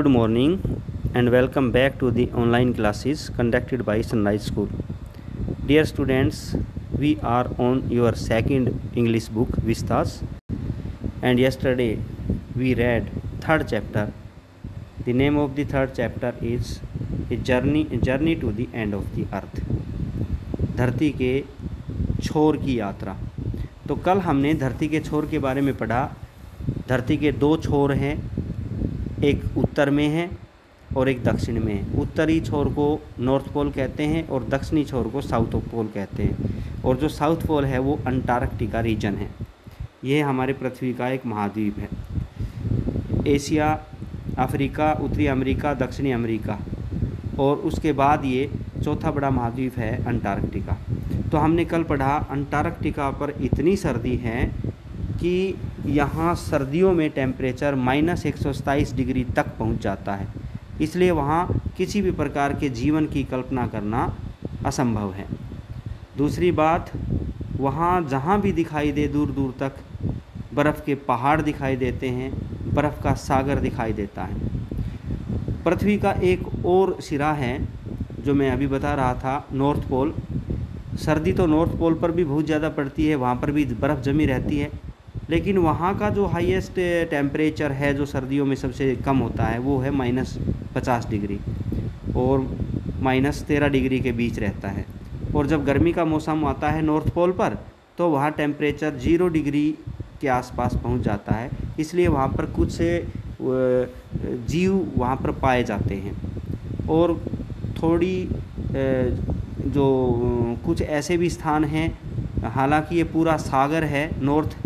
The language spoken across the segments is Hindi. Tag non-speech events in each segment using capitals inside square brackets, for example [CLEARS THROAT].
Good morning and welcome back to the online classes conducted by sunrise school dear students we are on your second English book Vistas and yesterday we read third chapter the name of the third chapter is a journey journey to the end of the earth धरती के छोर की यात्रा। तो कल हमने धरती के छोर के बारे में पढ़ा। धरती के दो छोर हैं एक उत्तर में है और एक दक्षिण में है। उत्तरी छोर को नॉर्थ पोल कहते हैं और दक्षिणी छोर को साउथ पोल कहते हैं। और जो साउथ पोल है, वो अंटार्कटिका रीजन है। यह हमारे पृथ्वी का एक महाद्वीप है। एशिया, अफ्रीका, उत्तरी अमेरिका, दक्षिणी अमेरिका और उसके बाद ये चौथा बड़ा महाद्वीप है अंटार्कटिका। तो हमने कल पढ़ा, अंटार्कटिका पर इतनी सर्दी है कि यहाँ सर्दियों में टेम्परेचर माइनस एक डिग्री तक पहुँच जाता है। इसलिए वहाँ किसी भी प्रकार के जीवन की कल्पना करना असंभव है। दूसरी बात, वहाँ जहाँ भी दिखाई दे दूर दूर तक, बर्फ़ के पहाड़ दिखाई देते हैं, बर्फ़ का सागर दिखाई देता है। पृथ्वी का एक और सिरा है, जो मैं अभी बता रहा था, नॉर्थ पोल। सर्दी तो नॉर्थ पोल पर भी बहुत ज़्यादा पड़ती है, वहाँ पर भी बर्फ़ जमी रहती है। लेकिन वहाँ का जो हाईएस्ट टेम्परेचर है, जो सर्दियों में सबसे कम होता है, वो है माइनस पचास डिग्री और माइनस तेरह डिग्री के बीच रहता है। और जब गर्मी का मौसम आता है नॉर्थ पोल पर तो वहाँ टेम्परेचर ज़ीरो डिग्री के आसपास पहुँच जाता है। इसलिए वहाँ पर कुछ से जीव वहाँ पर पाए जाते हैं। और थोड़ी जो, कुछ ऐसे भी स्थान हैं, हालाँकि ये पूरा सागर है नॉर्थ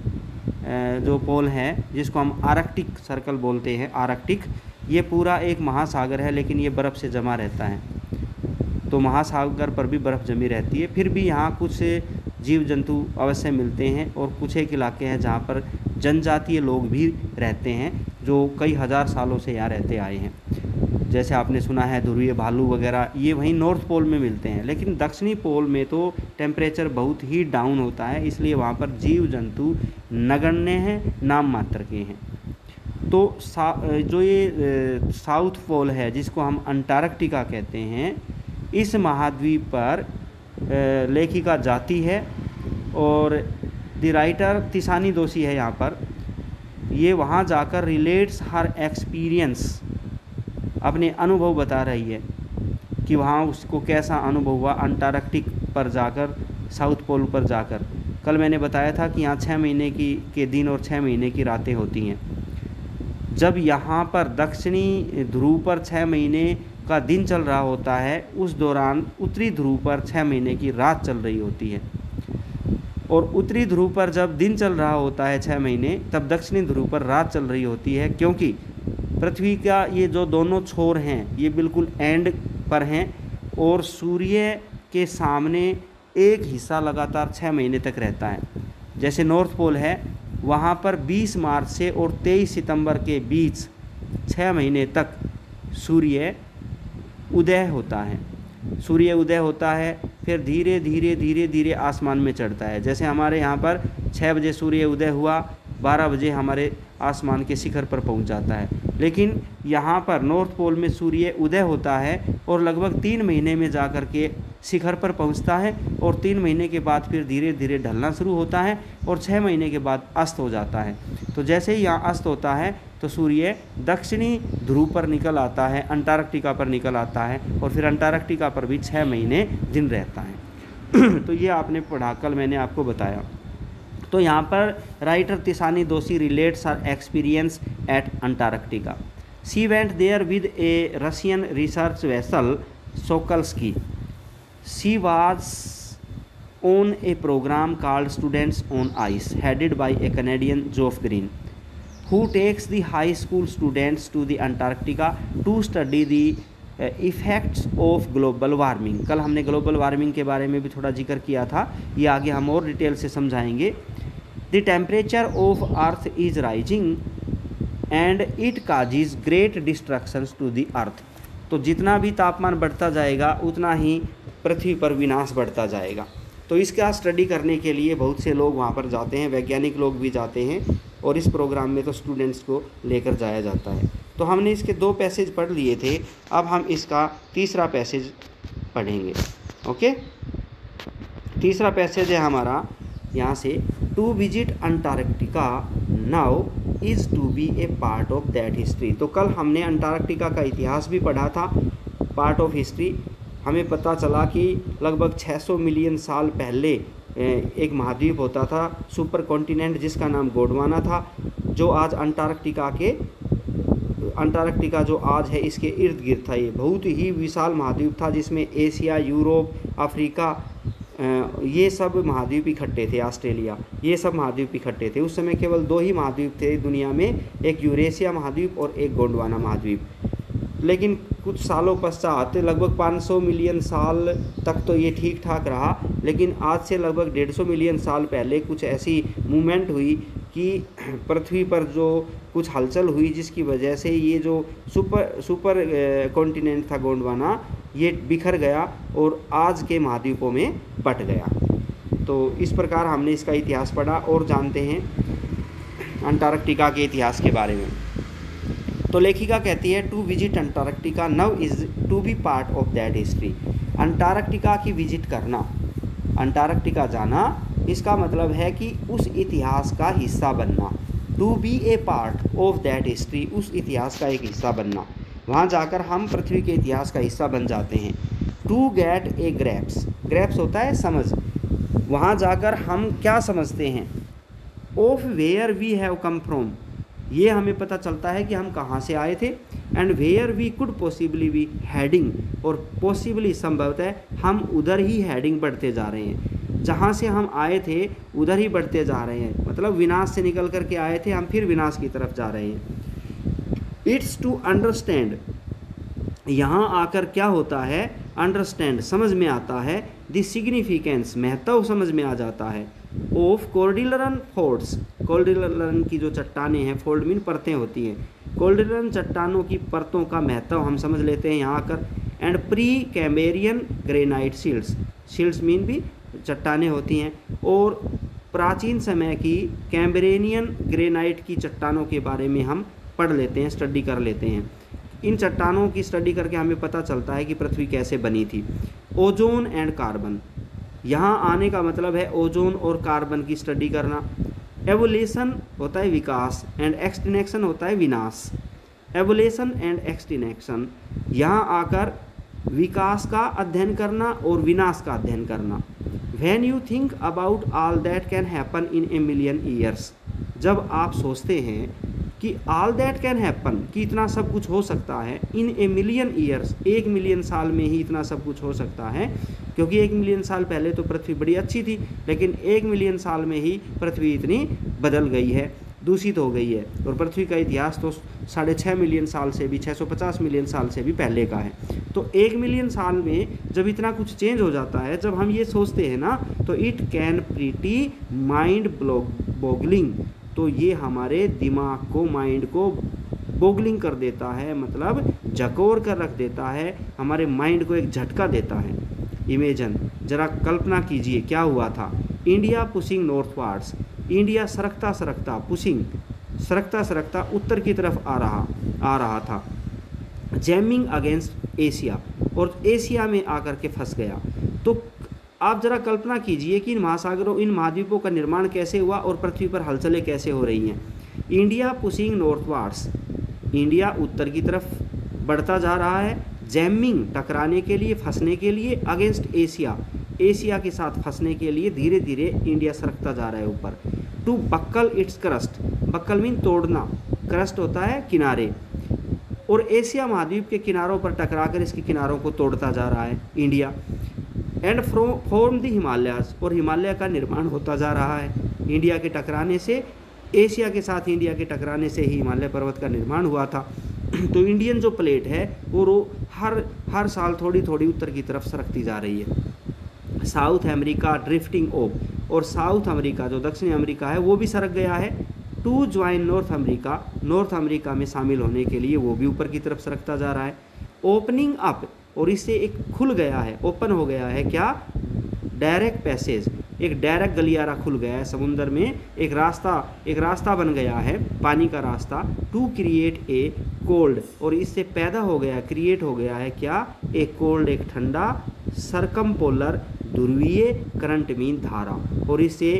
जो पोल है, जिसको हम आर्कटिक सर्कल बोलते हैं, आर्कटिक, ये पूरा एक महासागर है, लेकिन ये बर्फ़ से जमा रहता है। तो महासागर पर भी बर्फ़ जमी रहती है। फिर भी यहाँ कुछ जीव जंतु अवश्य मिलते हैं और कुछ एक इलाके हैं जहाँ पर जनजातीय लोग भी रहते हैं, जो कई हज़ार सालों से यहाँ रहते आए हैं। जैसे आपने सुना है ध्रुवीय भालू वगैरह, ये वहीं नॉर्थ पोल में मिलते हैं। लेकिन दक्षिणी पोल में तो टेम्परेचर बहुत ही डाउन होता है, इसलिए वहाँ पर जीव जंतु नगण्य हैं, नाम मात्र के हैं। तो जो ये साउथ पोल है, जिसको हम अंटार्कटिका कहते हैं, इस महाद्वीप पर लेखिका जाती है और द राइटर तिसानी दोषी है यहाँ पर। ये वहाँ जाकर रिलेट्स हर एक्सपीरियंस अपने अनुभव बता रही है कि वहाँ उसको कैसा अनुभव हुआ अंटार्कटिक पर जाकर, साउथ पोल पर जाकर। कल मैंने बताया था कि यहाँ छः महीने की, के दिन और छः महीने की रातें होती हैं। जब यहाँ पर दक्षिणी ध्रुव पर छः महीने का दिन चल रहा होता है, उस दौरान उत्तरी ध्रुव पर छः महीने की रात चल रही होती है। और उत्तरी ध्रुव पर जब दिन चल रहा होता है छः महीने, तब दक्षिणी ध्रुव पर रात चल रही होती है, क्योंकि पृथ्वी का ये जो दोनों छोर हैं, ये बिल्कुल एंड पर हैं और सूर्य के सामने एक हिस्सा लगातार छः महीने तक रहता है। जैसे नॉर्थ पोल है, वहाँ पर 20 मार्च से और 23 सितंबर के बीच छः महीने तक सूर्य उदय होता है। सूर्य उदय होता है, फिर धीरे धीरे धीरे धीरे आसमान में चढ़ता है। जैसे हमारे यहाँ पर छः बजे सूर्य उदय हुआ, बारह बजे हमारे आसमान के शिखर पर पहुँच जाता है। लेकिन यहाँ पर नॉर्थ पोल में सूर्य उदय होता है और लगभग तीन महीने में जा कर के शिखर पर पहुँचता है और तीन महीने के बाद फिर धीरे धीरे ढलना शुरू होता है और छः महीने के बाद अस्त हो जाता है। तो जैसे ही यहाँ अस्त होता है तो सूर्य दक्षिणी ध्रुव पर निकल आता है, अंटार्कटिका पर निकल आता है और फिर अंटार्कटिका पर भी छः महीने दिन रहता है। [CLEARS THROAT] तो ये आपने पढ़ा, कल मैंने आपको बताया। तो यहाँ पर writer Tishani Doshi relates her experience at Antarctica. She went there with a Russian research vessel Shokalskiy she was on a program called Students on Ice, headed by a Canadian Geoff Green, who takes the high school students to the Antarctica to study the effects of global warming कल हमने ग्लोबल वार्मिंग के बारे में भी थोड़ा ज़िक्र किया था। ये आगे हम और डिटेल से समझाएँगे। The temperature of earth is rising and it causes great destructions to the earth तो जितना भी तापमान बढ़ता जाएगा, उतना ही पृथ्वी पर विनाश बढ़ता जाएगा। तो इसका स्टडी करने के लिए बहुत से लोग वहाँ पर जाते हैं, वैज्ञानिक लोग भी जाते हैं और इस प्रोग्राम में तो स्टूडेंट्स को लेकर जाया जाता है। तो हमने इसके दो पैसेज पढ़ लिए थे, अब हम इसका तीसरा पैसेज पढ़ेंगे। ओके तीसरा पैसेज है हमारा यहाँ से to visit Antarctica now is to be a part of that history तो कल हमने अंटार्कटिका का इतिहास भी पढ़ा था पार्ट ऑफ़ हिस्ट्री हमें पता चला कि लगभग 600 मिलियन साल पहले एक महाद्वीप होता था सुपर कॉन्टिनेंट जिसका नाम गोडवाना था, जो आज अंटार्कटिका के अंटार्कटिका जो आज है, इसके इर्द गिर्द था ये। बहुत ही विशाल महाद्वीप था, जिसमें एशिया यूरोप अफ्रीका ये सब महाद्वीप इकट्ठे थे, ऑस्ट्रेलिया। ये सब महाद्वीप इकट्ठे थे। उस समय केवल दो ही महाद्वीप थे दुनिया में, एक यूरेशिया महाद्वीप और एक गोंडवाना महाद्वीप। लेकिन कुछ सालों पश्चात, लगभग 500 मिलियन साल तक तो ये ठीक ठाक रहा, लेकिन आज से लगभग 150 मिलियन साल पहले कुछ ऐसी मूवमेंट हुई कि [CLEARS THROAT] पृथ्वी पर जो कुछ हलचल हुई जिसकी वजह से ये जो सुपर सुपर कॉन्टिनेंट था गोंडवाना ये बिखर गया और आज के महाद्वीपों में बट गया। तो इस प्रकार हमने इसका इतिहास पढ़ा और जानते हैं अंटार्कटिका के इतिहास के बारे में। तो लेखिका कहती है to visit Antarctica now is to be part of that history Antarctica की विज़िट करना, अंटार्कटिका जाना, इसका मतलब है कि उस इतिहास का हिस्सा बनना। To be a part of that history उस इतिहास का एक हिस्सा बनना। वहाँ जाकर हम पृथ्वी के इतिहास का हिस्सा बन जाते हैं। To get a grasp. Grasp होता है समझ। वहाँ जाकर हम क्या समझते हैं? Of where we have come from ये हमें पता चलता है कि हम कहाँ से आए थे। And where we could possibly we heading और पॉसिबली संभवतः हम उधर ही हेडिंग बढ़ते जा रहे हैं। जहाँ से हम आए थे, उधर ही बढ़ते जा रहे हैं। मतलब विनाश से निकल करके आए थे, हम फिर विनाश की तरफ़ जा रहे हैं। It's to understand. यहाँ आकर क्या होता है? अंडरस्टैंड समझ में आता है। द सिग्निफिकेंस महत्व समझ में आ जाता है। ऑफ़ कोर्डिलरन फोर्ड्स कोर्डिलरन की जो चट्टाने हैं फोल्ड मीन परतें होती हैं। कोर्डिलरन चट्टानों की परतों का महत्व हम समझ लेते हैं यहाँ आकर। And Precambrian granite shields shields mean भी चट्टाने होती हैं। और प्राचीन समय की कैम्बरेनियन ग्रेनाइट की चट्टानों के बारे में हम पढ़ लेते हैं स्टडी कर लेते हैं। इन चट्टानों की स्टडी करके हमें पता चलता है कि पृथ्वी कैसे बनी थी। ओजोन एंड कार्बन यहाँ आने का मतलब है ओजोन और कार्बन की स्टडी करना। एवोलेशन होता है विकास एंड एक्सटिनेक्शन होता है विनाश। एवोलेशन एंड एक्सटिनेक्शन यहाँ आकर विकास का अध्ययन करना और विनाश का अध्ययन करना। When you think about all that can happen in a million years जब आप सोचते हैं कि ऑल दैट कैन हैपन कि इतना सब कुछ हो सकता है। इन ए मिलियन ईयर्स एक मिलियन साल में ही इतना सब कुछ हो सकता है। क्योंकि एक मिलियन साल पहले तो पृथ्वी बड़ी अच्छी थी, लेकिन एक मिलियन साल में ही पृथ्वी इतनी बदल गई है, दूषित हो गई है। और पृथ्वी का इतिहास तो साढ़े छः मिलियन साल से भी 650 मिलियन साल से भी पहले का है। तो एक मिलियन साल में जब इतना कुछ चेंज हो जाता है, जब हम ये सोचते हैं ना तो it can pretty mind boggling तो ये हमारे दिमाग को माइंड को बोगलिंग कर देता है मतलब जकोर कर रख देता है, हमारे माइंड को एक झटका देता है। इमेजन ज़रा कल्पना कीजिए, क्या हुआ था? इंडिया पुशिंग नॉर्थवार्ड्स इंडिया सरकता सरकता पुशिंग सरकता सरकता उत्तर की तरफ़ आ रहा आ रहा था। जैमिंग अगेंस्ट एशिया और एशिया में आकर के फंस गया। तो आप ज़रा कल्पना कीजिए कि इन महासागरों, इन महाद्वीपों का निर्माण कैसे हुआ और पृथ्वी पर हलचलें कैसे हो रही हैं। इंडिया पुशिंग नॉर्थवार्ड्स इंडिया उत्तर की तरफ़ बढ़ता जा रहा है, जैमिंग टकराने के लिए, फंसने के लिए, अगेंस्ट एशिया। एशिया के साथ फंसने के लिए धीरे धीरे इंडिया सरकता जा रहा है ऊपर। To buckle its crust. Buckle mean तोड़ना। क्रस्ट होता है किनारे। और एशिया महाद्वीप के किनारों पर टकराकर इसके किनारों को तोड़ता जा रहा है India. And from the Himalayas और हिमालय का निर्माण होता जा रहा है। इंडिया के टकराने से, एशिया के साथ इंडिया के टकराने से ही हिमालय पर्वत का निर्माण हुआ था। [CLEARS THROAT] तो इंडियन जो प्लेट है, वो रो, हर हर साल थोड़ी थोड़ी उत्तर की तरफ़ सरकती जा रही है। साउथ अमेरिका ड्रिफ्टिंग ओप और साउथ अमेरिका जो दक्षिणी अमेरिका है, वो भी सरक गया है। To join North America North America में शामिल होने के लिए वो भी ऊपर की तरफ़ सरकता जा रहा है। ओपनिंग अप और इससे एक खुल गया है, ओपन हो गया है क्या? Direct passage. एक डायरेक्ट गलियारा खुल गया है, समुंदर में एक रास्ता एक रास्ता बन गया है, पानी का रास्ता टू क्रिएट ए कोल्ड और इससे पैदा हो गया क्रिएट हो गया है क्या? एक कोल्ड एक ठंडा सरकम पोलर ध्रुवीय करंट मीन धारा। और इससे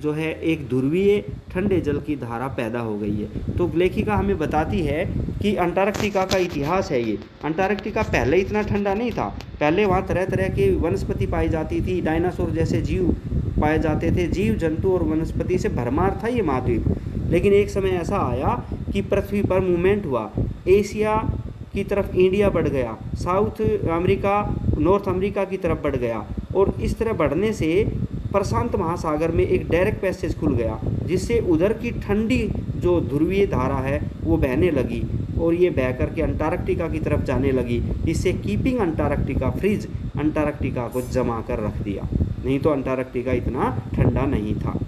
जो है एक ध्रुवीय ठंडे जल की धारा पैदा हो गई है। तो लेखिका हमें बताती है कि अंटार्कटिका का इतिहास है ये। अंटार्कटिका पहले इतना ठंडा नहीं था। पहले वहाँ तरह तरह की वनस्पति पाई जाती थी, डायनासोर जैसे जीव पाए जाते थे। जीव, जंतु और वनस्पति से भरमार था ये महाद्वीप। लेकिन एक समय ऐसा आया कि पृथ्वी पर मूवमेंट हुआ। एशिया की तरफ़ इंडिया बढ़ गया। साउथ अमेरिका, नॉर्थ अमेरिका की तरफ़ बढ़ गया। और इस तरह बढ़ने से प्रशांत महासागर में एक डायरेक्ट पैसेज खुल गया, जिससे उधर की ठंडी जो ध्रुवीय धारा है, वो बहने लगी और ये बह कर के अंटार्कटिका की तरफ़ जाने लगी। इससे कीपिंग अंटार्कटिका, फ्रिज अंटार्कटिका को जमा कर रख दिया। नहीं तो अंटार्कटिका इतना ठंडा नहीं था।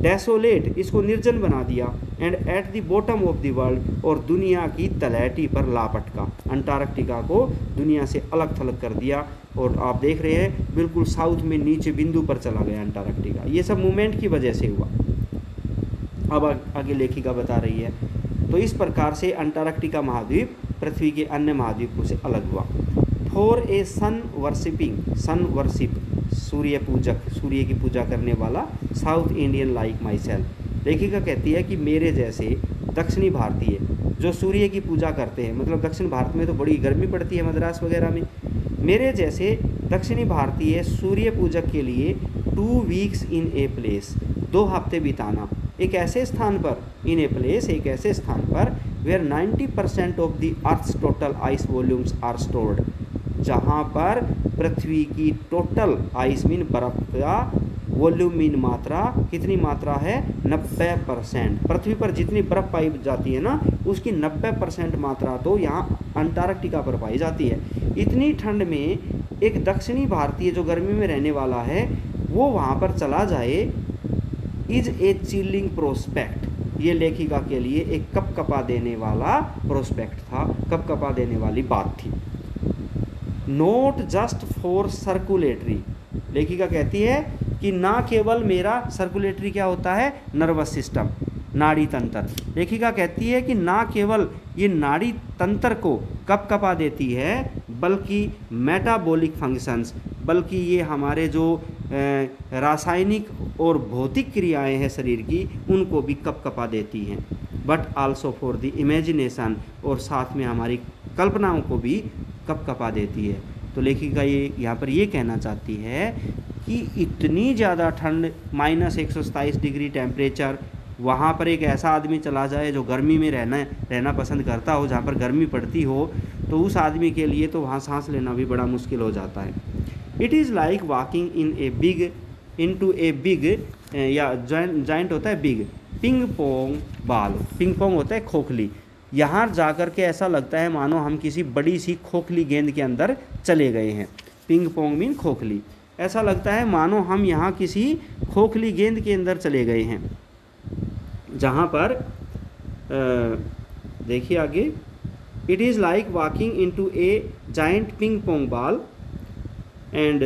डेसोलेट इसको निर्जन बना दिया and at the bottom of the world और दुनिया की तलहटी पर लापटका। अंटार्कटिका को दुनिया से अलग थलग कर दिया। और आप देख रहे हैं, बिल्कुल साउथ में नीचे बिंदु पर चला गया अंटार्कटिका। ये सब मूवमेंट की वजह से हुआ। अब आगे लेखिका बता रही है। तो इस प्रकार से अंटार्कटिका महाद्वीप पृथ्वी के अन्य महाद्वीपों से अलग हुआ। For a sun worshipping, sun worship, सूर्य पूजक, सूर्य की पूजा करने वाला South Indian like myself. लेखिका कहती है कि मेरे जैसे दक्षिणी भारतीय जो सूर्य की पूजा करते हैं मतलब दक्षिण भारत में तो बड़ी गर्मी पड़ती है मद्रास वगैरह में मेरे जैसे दक्षिणी भारतीय सूर्य पूजक के लिए two weeks in a place दो हफ़्ते बिताना। एक ऐसे स्थान पर इन ए प्लेस एक ऐसे स्थान पर where 90 percent of the earth total ice volumes are stored जहाँ पर पृथ्वी की टोटल आइस मीन बर्फ़ का वॉल्यूम मीन मात्रा, कितनी मात्रा है? 90 परसेंट। पृथ्वी पर जितनी बर्फ़ पाई जाती है ना, उसकी 90 परसेंट मात्रा तो यहाँ अंटार्कटिका पर पाई जाती है। इतनी ठंड में एक दक्षिणी भारतीय जो गर्मी में रहने वाला है, वो वहाँ पर चला जाए, इज़ ए चिलिंग प्रोस्पेक्ट। ये लेखिका के लिए एक कप कपा देने वाला प्रोस्पेक्ट था कप कपा देने वाली बात थी। नोट जस्ट फॉर सर्कुलेटरी लेखिका कहती है कि ना केवल मेरा सर्कुलेटरी क्या होता है? नर्वस सिस्टम नाड़ी तंत्र। लेखिका कहती है कि ना केवल ये नाड़ी तंत्र को कप कपा देती है, बल्कि मेटाबॉलिक फ़ंक्शंस बल्कि ये हमारे जो रासायनिक और भौतिक क्रियाएँ हैं शरीर की, उनको भी कप कपा देती हैं। But also for the imagination और साथ में हमारी कल्पनाओं को भी कप कपा देती है। तो लेखिका ये, यहाँ पर ये कहना चाहती है कि इतनी ज़्यादा ठंड माइनस एक डिग्री टेम्परेचर, वहाँ पर एक ऐसा आदमी चला जाए जो गर्मी में रहना रहना पसंद करता हो, जहाँ पर गर्मी पड़ती हो तो उस आदमी के लिए तो वहाँ सांस लेना भी बड़ा मुश्किल हो जाता है। It is like walking in a big into a big या जॉइंट होता है बिग पिंग पोंग बाल पिंग पोंग होता है खोखली। यहाँ जा कर के ऐसा लगता है मानो हम किसी बड़ी सी खोखली गेंद के अंदर चले गए हैं। पिंग पोंग मीन खोखली। ऐसा लगता है, मानो हम यहाँ किसी खोखली गेंद के अंदर चले गए हैं। जहाँ पर देखिए आगे। It is like walking into a giant ping pong ball and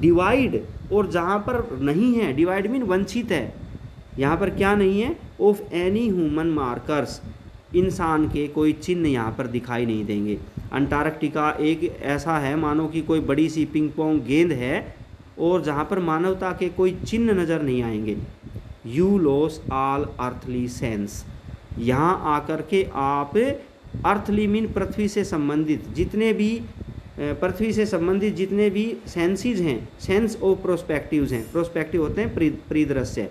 divide और जहाँ पर नहीं है डिवाइड मीन वंचित है। यहाँ पर क्या नहीं है ऑफ़ एनी ह्यूमन मार्कर्स इंसान के कोई चिन्ह यहाँ पर दिखाई नहीं देंगे। अंटार्कटिका एक ऐसा है, मानो कि कोई बड़ी सी पिंग पोंग गेंद है और जहाँ पर मानवता के कोई चिन्ह नज़र नहीं आएँगे। You lose all earthly sense. यहाँ आकर के आप अर्थली मीन पृथ्वी से संबंधित जितने भी पृथ्वी से संबंधित जितने भी सेंसिज हैं, सेंस ऑफ़ प्रोस्पेक्टिव्स हैं। प्रोस्पेक्टिव होते हैं परिदृश्य।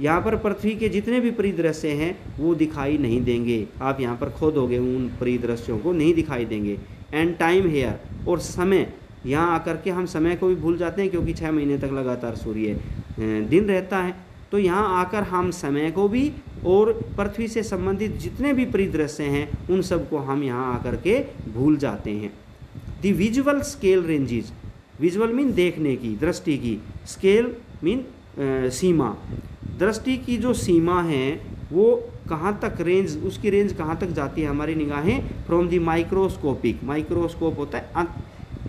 यहाँ पर पृथ्वी के जितने भी परिदृश्य हैं, वो दिखाई नहीं देंगे। आप यहाँ पर खोदोगे उन परिदृश्यों को नहीं दिखाई देंगे। एंड टाइम हेयर और समय, यहाँ आकर के हम समय को भी भूल जाते हैं, क्योंकि छः महीने तक लगातार सूर्य दिन रहता है। तो यहाँ आकर हम समय को भी, और पृथ्वी से संबंधित जितने भी परिदृश्य हैं, उन सबको हम यहाँ आकर के भूल जाते हैं। The visual scale ranges visual mean देखने की, दृष्टि की स्केल मीन सीमा। दृष्टि की जो सीमा है, वो कहाँ तक रेंज उसकी रेंज कहाँ तक जाती है हमारी निगाहें? फ्रॉम दी माइक्रोस्कोपिक माइक्रोस्कोप होता है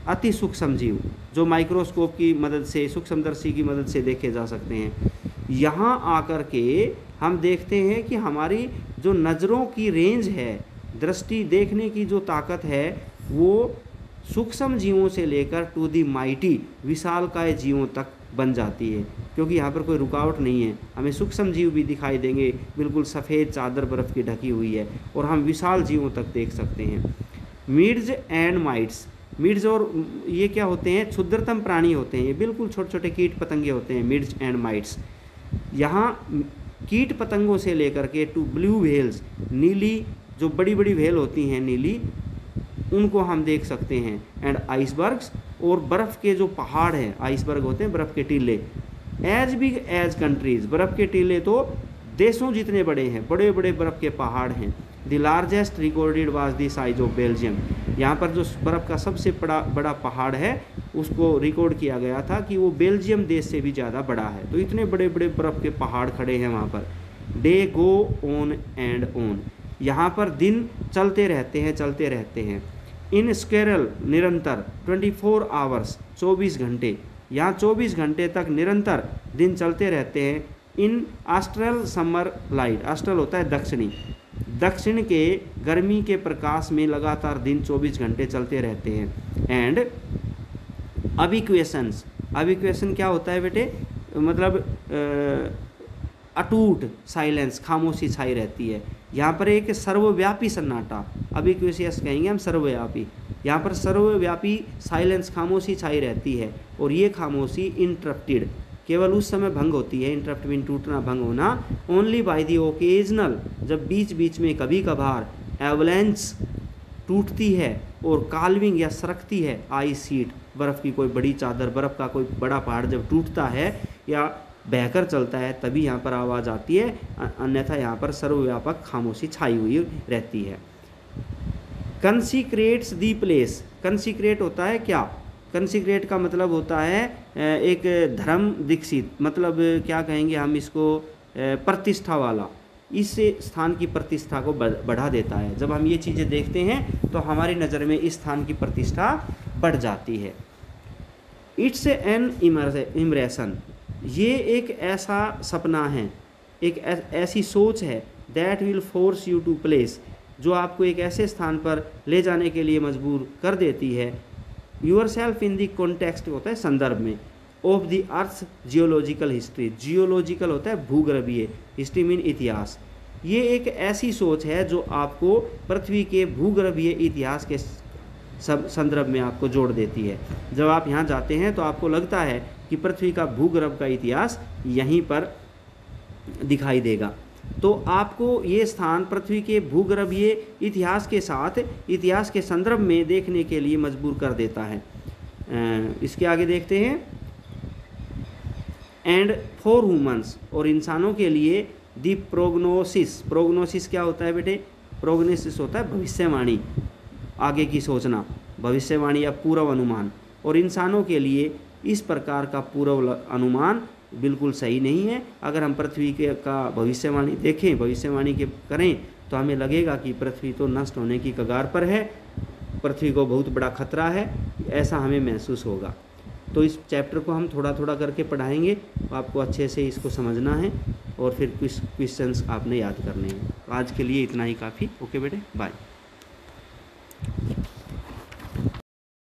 अति सूक्ष्म जीव जो माइक्रोस्कोप की मदद से सूक्ष्मदर्शी की मदद से देखे जा सकते हैं। यहाँ आकर के हम देखते हैं कि हमारी जो नज़रों की रेंज है, दृष्टि देखने की जो ताकत है, वो सूक्ष्म जीवों से लेकर टू दी माइटी विशालकाय जीवों तक बन जाती है। क्योंकि यहाँ पर कोई रुकावट नहीं है। हमें सूक्ष्म जीव भी दिखाई देंगे। बिल्कुल सफ़ेद चादर बर्फ़ की ढकी हुई है और हम विशाल जीवों तक देख सकते हैं। Midst and mites. मिड्स और ये क्या होते हैं? क्षुद्रतम प्राणी होते हैं। ये बिल्कुल छोटे छोटे कीट पतंगे होते हैं मिड्स एंड माइट्स। यहाँ कीट पतंगों से लेकर के टू ब्लू व्हेल्स नीली, जो बड़ी बड़ी व्हेल होती हैं, नीली, उनको हम देख सकते हैं। एंड आइसबर्ग्स और बर्फ़ के जो पहाड़ हैं आइसबर्ग होते हैं, बर्फ़ के टीले एज बिग एज कंट्रीज़ बर्फ़ के टीले तो देशों जितने बड़े हैं बड़े बड़े बर्फ़ के पहाड़ हैं। The largest recorded was the size of Belgium यहाँ पर जो बर्फ़ का सबसे बड़ा बड़ा पहाड़ है, उसको रिकॉर्ड किया गया था कि वो बेल्जियम देश से भी ज़्यादा बड़ा है। तो इतने बड़े बड़े बर्फ़ के पहाड़ खड़े हैं वहाँ पर। Day go on and on यहाँ पर दिन चलते रहते हैं, चलते रहते हैं। इन स्केरल निरंतर 24 आवर्स 24 घंटे यहाँ 24 घंटे तक निरंतर दिन चलते रहते हैं। In austral summer light, austral होता है दक्षिणी, दक्षिण के गर्मी के प्रकाश में लगातार दिन 24 घंटे चलते रहते हैं। एंड अबिक्वेशंस अबिक्वेशन क्या होता है बेटे? मतलब अटूट साइलेंस, खामोशी छाई रहती है। यहाँ पर एक सर्वव्यापी सन्नाटा। अभी क्वेशियस कहेंगे हम सर्वव्यापी। यहाँ पर सर्वव्यापी साइलेंस, खामोशी छाई रहती है और ये खामोशी इंटरप्टेड केवल उस समय भंग होती है। इंटरप्ट मीन टूटना, भंग होना। ओनली बाय दी ओकेजनल जब बीच बीच में कभी कभार एवलेंस टूटती है और कालविंग या सरकती है आई सीट बर्फ़ की कोई बड़ी चादर, बर्फ़ का कोई बड़ा पहाड़ जब टूटता है या बहकर चलता है, तभी यहाँ पर आवाज़ आती है अन्यथा यहाँ पर सर्वव्यापक खामोशी छाई हुई रहती है। कंसिक्रेट्स दी प्लेस कंसिक्रेट होता है क्या? कंसिक्रेट का मतलब होता है एक धर्म दीक्षित मतलब क्या कहेंगे हम इसको प्रतिष्ठा वाला। इस स्थान की प्रतिष्ठा को बढ़ा देता है। जब हम ये चीज़ें देखते हैं तो हमारी नज़र में इस स्थान की प्रतिष्ठा बढ़ जाती है। इट्स एन इमरेशन ये एक ऐसा सपना है, एक ऐसी सोच है that will force you to place जो आपको एक ऐसे स्थान पर ले जाने के लिए मजबूर कर देती है। Yourself in the context होता है संदर्भ में। Of the earth geological history geological होता है भूगर्भीय हिस्ट्री मीन इतिहास। ये एक ऐसी सोच है जो आपको पृथ्वी के भूगर्भीय इतिहास के सब संदर्भ में आपको जोड़ देती है। जब आप यहाँ जाते हैं तो आपको लगता है कि पृथ्वी का भूगर्भ का इतिहास यहीं पर दिखाई देगा। तो आपको ये स्थान पृथ्वी के भूगर्भीय इतिहास के साथ, इतिहास के संदर्भ में देखने के लिए मजबूर कर देता है। इसके आगे देखते हैं। एंड फॉर ह्यूमंस और इंसानों के लिए दी प्रोग्नोसिस प्रोग्नोसिस क्या होता है बेटे? प्रोग्नोसिस होता है भविष्यवाणी। आगे की सोचना। भविष्यवाणी या पूर्व अनुमान। और इंसानों के लिए इस प्रकार का पूर्व अनुमान बिल्कुल सही नहीं है। अगर हम पृथ्वी के का भविष्यवाणी देखें, भविष्यवाणी के करें तो हमें लगेगा कि पृथ्वी तो नष्ट होने की कगार पर है। पृथ्वी को बहुत बड़ा खतरा है, ऐसा हमें महसूस होगा। तो इस चैप्टर को हम थोड़ा थोड़ा करके पढ़ाएँगे। आपको अच्छे से इसको समझना है और फिर कुछ क्वेश्चंस आपने याद करने हैं। आज के लिए इतना ही काफ़ी। ओके बेटे बाय